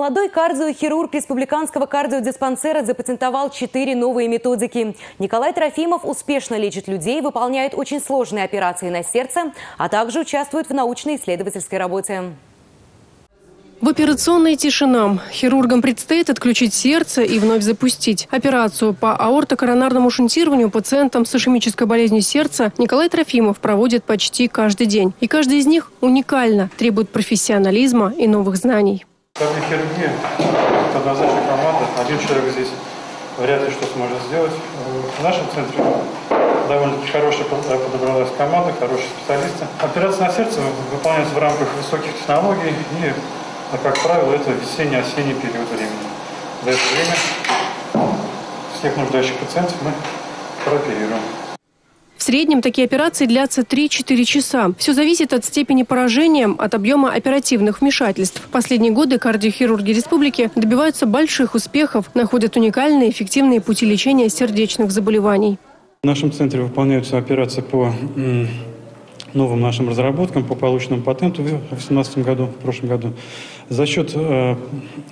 Молодой кардиохирург республиканского кардиодиспансера запатентовал четыре новые методики. Николай Трофимов успешно лечит людей, выполняет очень сложные операции на сердце, а также участвует в научно-исследовательской работе. В операционной тишина. Хирургам предстоит отключить сердце и вновь запустить. Операцию по аортокоронарному шунтированию пациентам с ишемической болезнью сердца Николай Трофимов проводит почти каждый день. И каждый из них уникально, требует профессионализма и новых знаний. Кардиохирургия – это однозначно команда. Один человек здесь вряд ли что сможет сделать. В нашем центре довольно-таки хорошая подобралась команда, хорошие специалисты. Операция на сердце выполняется в рамках высоких технологий и, как правило, это весенний-осенний период времени. За это время всех нуждающих пациентов мы прооперируем. Среднем такие операции длятся 3-4 часа. Все зависит от степени поражения, от объема оперативных вмешательств. В последние годы кардиохирурги республики добиваются больших успехов, находят уникальные эффективные пути лечения сердечных заболеваний. В нашем центре выполняются операции по новым нашим разработкам по полученному патенту в 2018 году, в прошлом году, за счет э,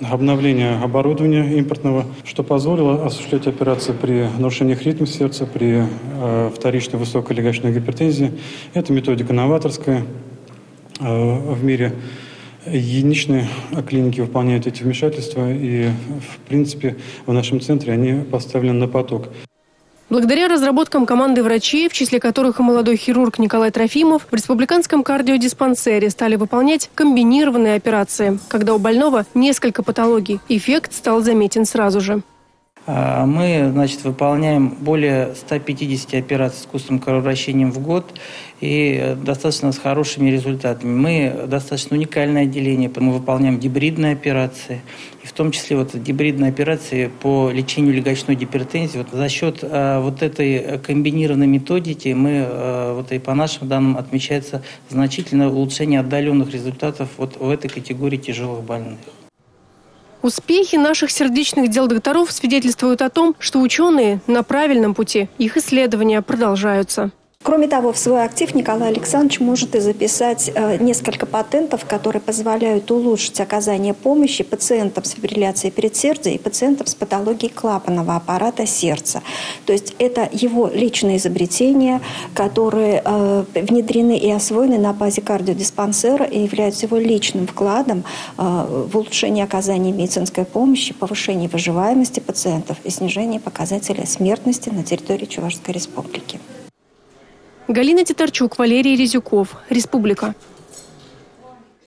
обновления оборудования импортного, что позволило осуществлять операции при нарушениях ритма сердца, при э, вторичной высокой легочной гипертензии. Это методика новаторская э, в мире. Единичные клиники выполняют эти вмешательства, и, в принципе, в нашем центре они поставлены на поток. Благодаря разработкам команды врачей, в числе которых и молодой хирург Николай Трофимов, в республиканском кардиодиспансере стали выполнять комбинированные операции, когда у больного несколько патологий. Эффект стал заметен сразу же. А, мы значит, выполняем более 150 операций с искусственным кровообращением в год и достаточно с хорошими результатами. Мы достаточно уникальное отделение, мы выполняем гибридные операции, и в том числе вот гибридные операции по лечению легочной гипертензии. Вот за счет а, вот этой комбинированной методики мы, вот и по нашим данным, отмечается значительное улучшение отдаленных результатов вот в этой категории тяжелых больных. Успехи наших сердечных дел докторов свидетельствуют о том, что ученые на правильном пути. Их исследования продолжаются. Кроме того, в свой актив Николай Александрович может и записать э, несколько патентов, которые позволяют улучшить оказание помощи пациентам с фибрилляцией предсердия и пациентам с патологией клапанного аппарата сердца. То есть это его личные изобретения, которые э, внедрены и освоены на базе кардиодиспансера и являются его личным вкладом э, в улучшение оказания медицинской помощи, повышение выживаемости пациентов и снижение показателей смертности на территории Чувашской республики. Галина Титарчук, Валерий Резюков. Республика.